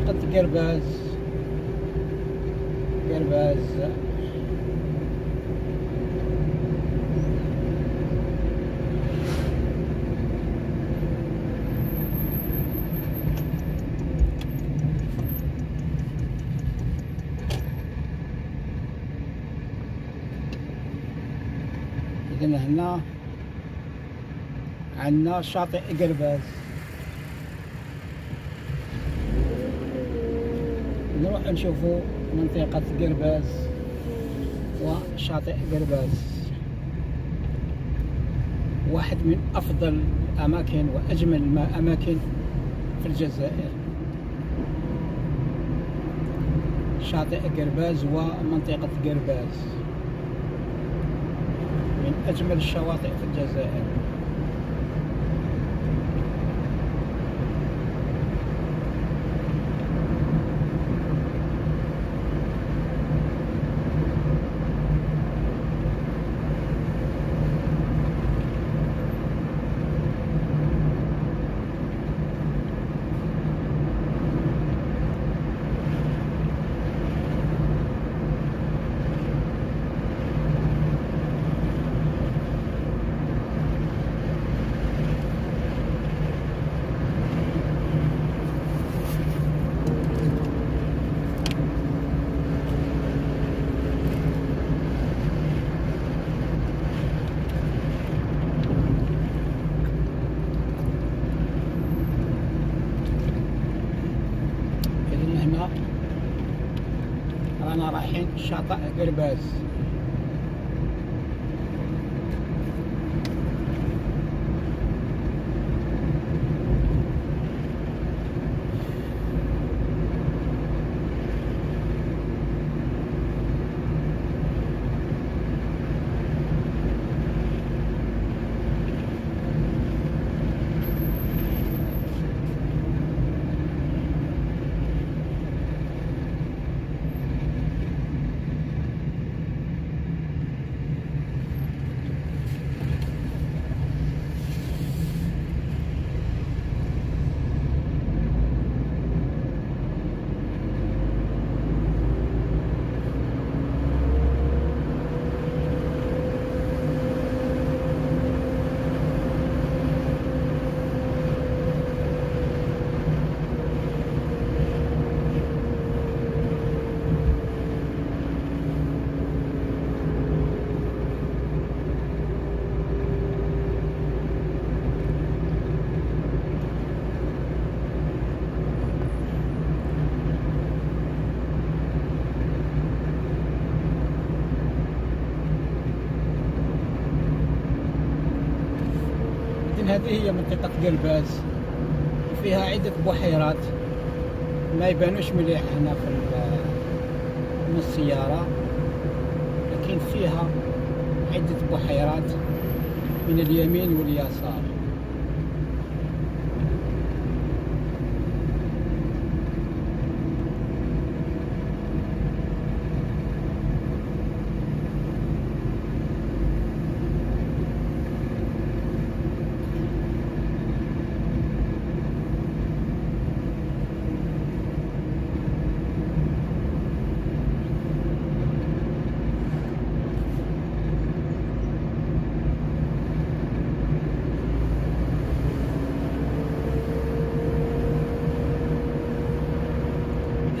قرباز. قرباز. إذن هنا عندنا شاطئ قرباز. نروح نشوفوا منطقة قرباز وشاطئ قرباز. واحد من أفضل الأماكن وأجمل الأماكن في الجزائر. شاطئ قرباز ومنطقة قرباز. من أجمل الشواطئ في الجزائر إذن هنا رانا رايحين شاطئ قرباز إذن هذه هي منطقة قرباز فيها عدة بحيرات. ما يبانوش مليح هنا في من السيارة. لكن فيها عدة بحيرات من اليمين واليسار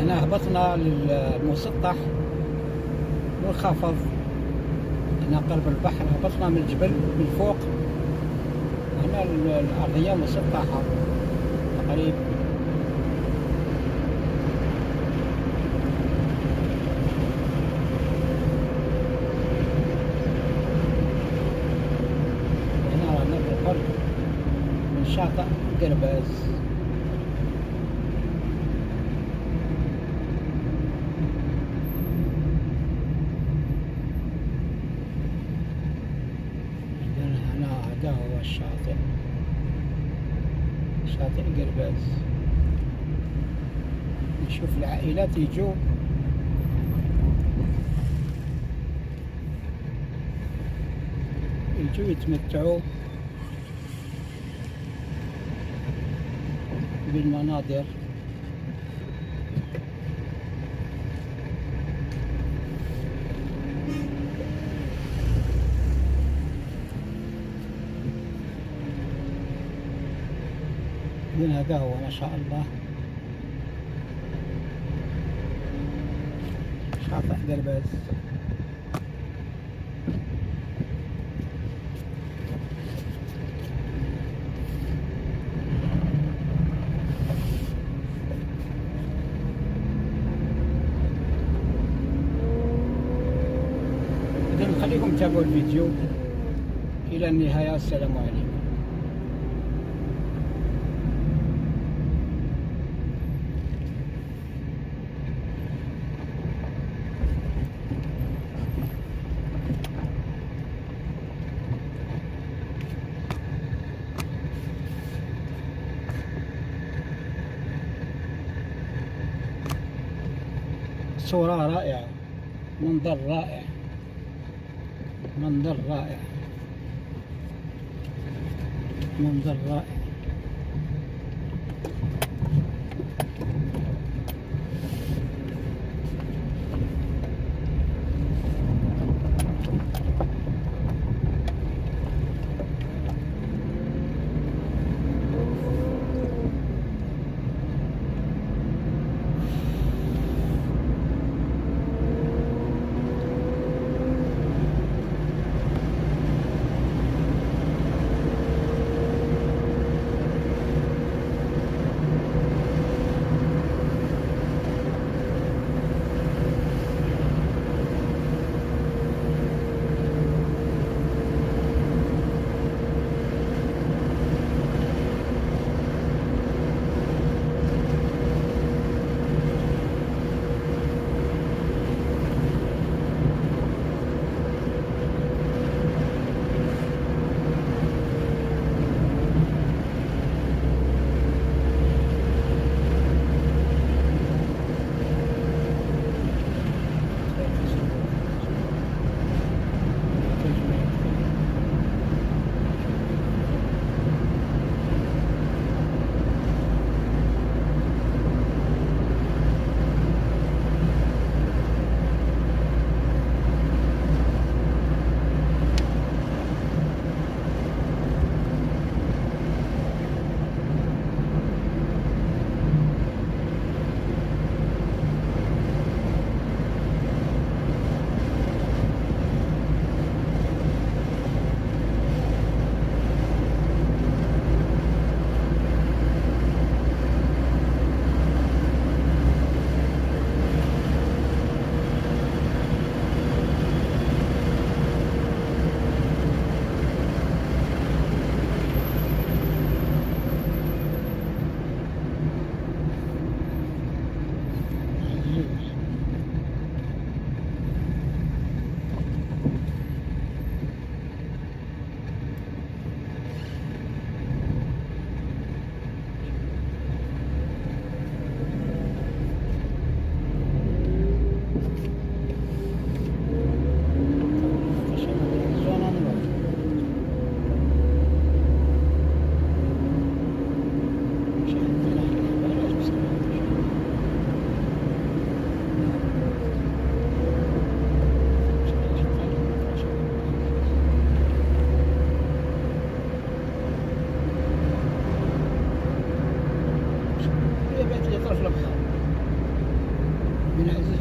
هنا هبطنا للمسطح منخفض هنا قرب البحر هبطنا من الجبل من فوق. هنا ال- الأرضية مسطحة تقريبا. هنا رانا بالقرب من شاطئ قرباز إذن هنا هذا هو الشاطئ شاطئ قرباز. نشوف العائلات يجوا. يجوا يتمتعوا بالمناظر. هنا قهوة ما شاء الله. شاطئ قلباز إذا نخليكم تتابعوا الفيديو. إلى النهاية السلام عليكم. صورة رائعة. منظر رائع. منظر رائع. منظر رائع.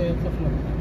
هي